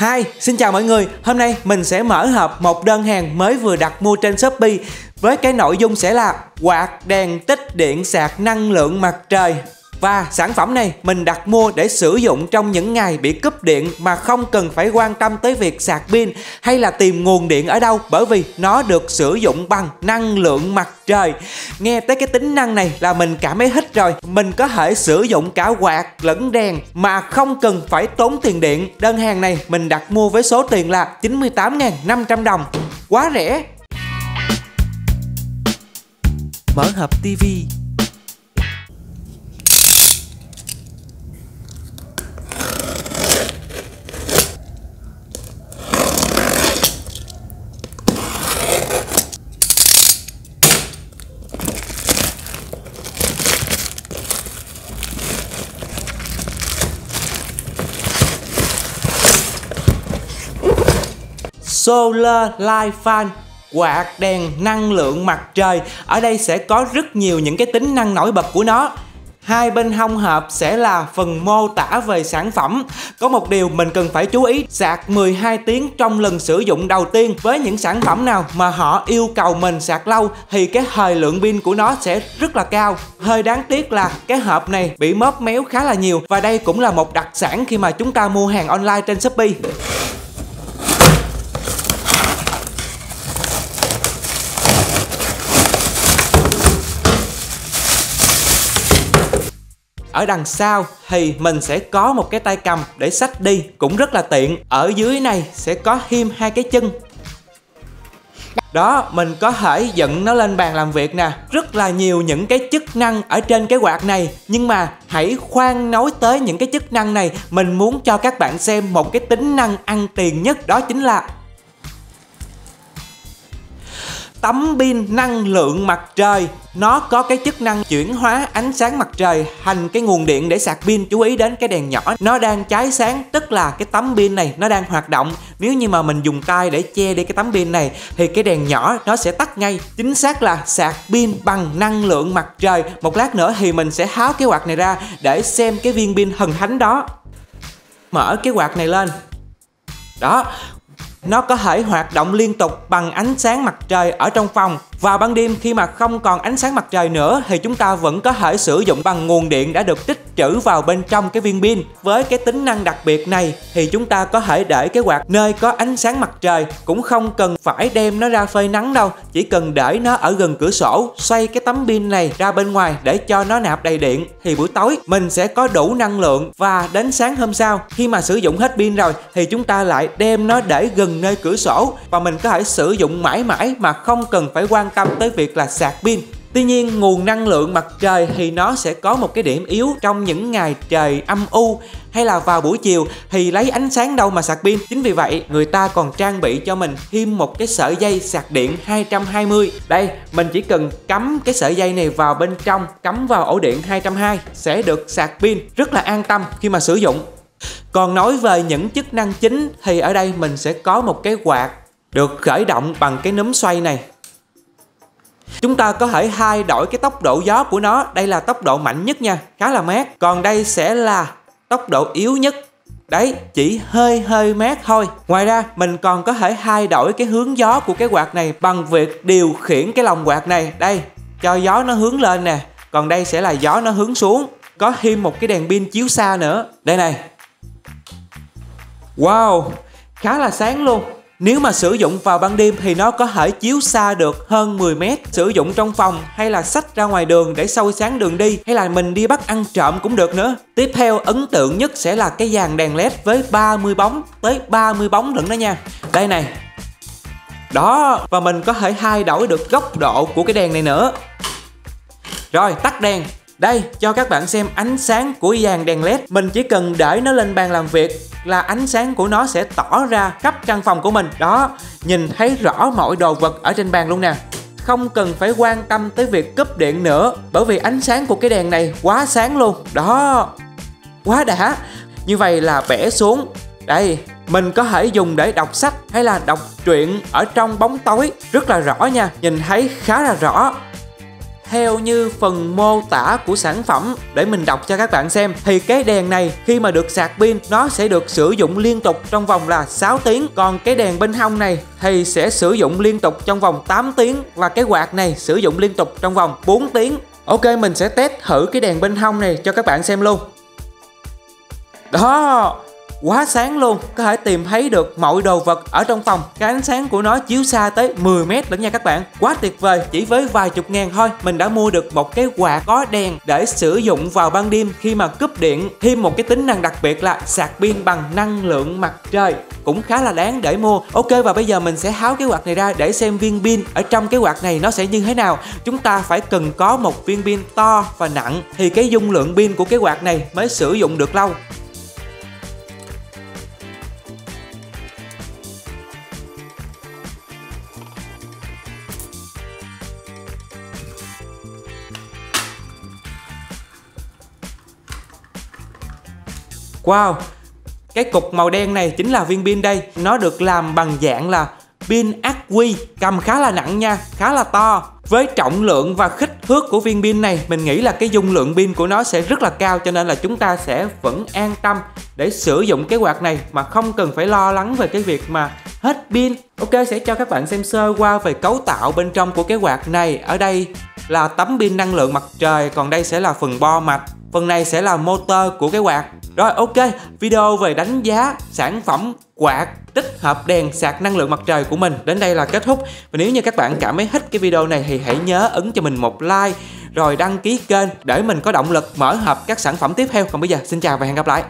Hi, xin chào mọi người. Hôm nay mình sẽ mở hộp một đơn hàng mới vừa đặt mua trên Shopee với cái nội dung sẽ là quạt đèn tích điện sạc năng lượng mặt trời. Và sản phẩm này mình đặt mua để sử dụng trong những ngày bị cúp điện mà không cần phải quan tâm tới việc sạc pin hay là tìm nguồn điện ở đâu, bởi vì nó được sử dụng bằng năng lượng mặt trời. Nghe tới cái tính năng này là mình cảm thấy thích rồi. Mình có thể sử dụng cả quạt lẫn đèn mà không cần phải tốn tiền điện. Đơn hàng này mình đặt mua với số tiền là 98.500 đồng. Quá rẻ. Mở hộp TV Solar Light Fan quạt đèn năng lượng mặt trời ở đây sẽ có rất nhiều những cái tính năng nổi bật của nó Hai bên hông hộp sẽ là phần mô tả về sản phẩm. Có một điều mình cần phải chú ý, sạc 12 tiếng trong lần sử dụng đầu tiên với những sản phẩm nào mà họ yêu cầu mình sạc lâu thì cái thời lượng pin của nó sẽ rất là cao. Hơi đáng tiếc là cái hộp này bị móp méo khá là nhiều và đây cũng là một đặc sản khi mà chúng ta mua hàng online trên Shopee. Ở đằng sau thì mình sẽ có một cái tay cầm để xách đi, cũng rất là tiện. Ở dưới này sẽ có thêm hai cái chân. Đó, mình có thể dựng nó lên bàn làm việc nè. Rất là nhiều những cái chức năng ở trên cái quạt này. Nhưng mà hãy khoan nói tới những cái chức năng này. Mình muốn cho các bạn xem một cái tính năng ăn tiền nhất, đó chính là tấm pin năng lượng mặt trời. Nó có cái chức năng chuyển hóa ánh sáng mặt trời thành cái nguồn điện để sạc pin. Chú ý đến cái đèn nhỏ. Nó đang cháy sáng, tức là cái tấm pin này nó đang hoạt động. Nếu như mà mình dùng tay để che đi cái tấm pin này, thì cái đèn nhỏ nó sẽ tắt ngay. Chính xác là sạc pin bằng năng lượng mặt trời. Một lát nữa thì mình sẽ tháo cái quạt này ra để xem cái viên pin thần thánh đó. Mở cái quạt này lên. Đó nó có thể hoạt động liên tục bằng ánh sáng mặt trời ở trong phòng vào ban đêm khi mà không còn ánh sáng mặt trời nữa thì chúng ta vẫn có thể sử dụng bằng nguồn điện đã được tích trữ vào bên trong cái viên pin. Với cái tính năng đặc biệt này thì chúng ta có thể để cái quạt nơi có ánh sáng mặt trời cũng không cần phải đem nó ra phơi nắng đâu, chỉ cần để nó ở gần cửa sổ, xoay cái tấm pin này ra bên ngoài để cho nó nạp đầy điện thì buổi tối mình sẽ có đủ năng lượng và đến sáng hôm sau khi mà sử dụng hết pin rồi thì chúng ta lại đem nó để gần nơi cửa sổ và mình có thể sử dụng mãi mãi mà không cần phải quan tâm tới việc là sạc pin Tuy nhiên nguồn năng lượng mặt trời thì nó sẽ có một cái điểm yếu trong những ngày trời âm u hay là vào buổi chiều thì lấy ánh sáng đâu mà sạc pin. Chính vì vậy người ta còn trang bị cho mình thêm một cái sợi dây sạc điện 220. Đây mình chỉ cần cắm cái sợi dây này vào bên trong, cắm vào ổ điện 220 sẽ được sạc pin rất là an tâm khi mà sử dụng. Còn nói về những chức năng chính thì ở đây mình sẽ có một cái quạt được khởi động bằng cái núm xoay này Chúng ta có thể thay đổi cái tốc độ gió của nó. Đây là tốc độ mạnh nhất nha. Khá là mát. Còn đây sẽ là tốc độ yếu nhất. Đấy, chỉ hơi hơi mát thôi. Ngoài ra, mình còn có thể thay đổi cái hướng gió của cái quạt này Bằng việc điều khiển cái lồng quạt này. Đây, cho gió nó hướng lên nè. Còn đây sẽ là gió nó hướng xuống. Có thêm một cái đèn pin chiếu xa nữa. Đây này. Wow, khá là sáng luôn nếu mà sử dụng vào ban đêm thì nó có thể chiếu xa được hơn 10 mét. Sử dụng trong phòng hay là sách ra ngoài đường để soi sáng đường đi Hay là mình đi bắt ăn trộm cũng được nữa. Tiếp theo ấn tượng nhất sẽ là cái dàn đèn led với 30 bóng Tới 30 bóng lận đó nha. Đây này. Đó và mình có thể thay đổi được góc độ của cái đèn này nữa. Rồi tắt đèn. Đây, cho các bạn xem ánh sáng của dàn đèn led. Mình chỉ cần để nó lên bàn làm việc là ánh sáng của nó sẽ tỏ ra khắp căn phòng của mình. Đó, nhìn thấy rõ mọi đồ vật ở trên bàn luôn nè. Không cần phải quan tâm tới việc cúp điện nữa bởi vì ánh sáng của cái đèn này quá sáng luôn. Đó quá đã. Như vậy là bẻ xuống. Đây mình có thể dùng để đọc sách hay là đọc truyện ở trong bóng tối. Rất là rõ nha nhìn thấy khá là rõ theo như phần mô tả của sản phẩm để mình đọc cho các bạn xem. Thì cái đèn này, khi mà được sạc pin, nó sẽ được sử dụng liên tục trong vòng là 6 tiếng. Còn cái đèn bên hông này thì sẽ sử dụng liên tục trong vòng 8 tiếng và cái quạt này sử dụng liên tục trong vòng 4 tiếng. Ok, mình sẽ test thử cái đèn bên hông này cho các bạn xem luôn. Đó quá sáng luôn, có thể tìm thấy được mọi đồ vật ở trong phòng. Cái ánh sáng của nó chiếu xa tới 10 mét lẫn nha các bạn. Quá tuyệt vời, chỉ với vài chục ngàn thôi, mình đã mua được một cái quạt có đèn để sử dụng vào ban đêm khi mà cúp điện. Thêm một cái tính năng đặc biệt là sạc pin bằng năng lượng mặt trời, cũng khá là đáng để mua. Ok, và bây giờ mình sẽ háo cái quạt này ra để xem viên pin ở trong cái quạt này nó sẽ như thế nào. Chúng ta phải cần có một viên pin to và nặng, thì cái dung lượng pin của cái quạt này mới sử dụng được lâu. Wow, cái cục màu đen này chính là viên pin đây. Nó được làm bằng dạng là pin ắc quy Cầm khá là nặng nha, khá là to. Với trọng lượng và kích thước của viên pin này Mình nghĩ là cái dung lượng pin của nó sẽ rất là cao Cho nên là chúng ta sẽ vẫn an tâm để sử dụng cái quạt này Mà không cần phải lo lắng về cái việc mà hết pin. Ok sẽ cho các bạn xem sơ qua về cấu tạo bên trong của cái quạt này. Ở đây là tấm pin năng lượng mặt trời Còn đây sẽ là phần bo mạch. Phần này sẽ là motor của cái quạt rồi ok, video về đánh giá sản phẩm quạt tích hợp đèn sạc năng lượng mặt trời của mình đến đây là kết thúc. Và nếu như các bạn cảm thấy thích cái video này thì hãy nhớ ấn cho mình một like rồi đăng ký kênh để mình có động lực mở hộp các sản phẩm tiếp theo. Còn bây giờ xin chào và hẹn gặp lại.